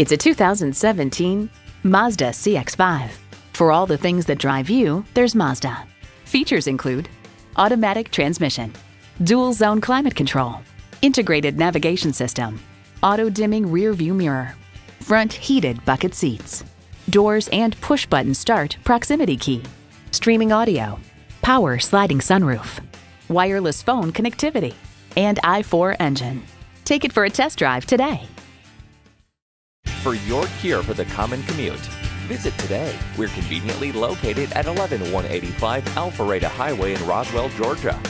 It's a 2017 Mazda CX-5. For all the things that drive you, there's Mazda. Features include automatic transmission, dual zone climate control, integrated navigation system, auto dimming rear view mirror, front heated bucket seats, doors and push button start proximity key, streaming audio, power sliding sunroof, wireless phone connectivity, and i4 engine. Take it for a test drive today. For your cure for the common commute, visit today. We're conveniently located at 11185 Alpharetta Highway in Roswell, Georgia.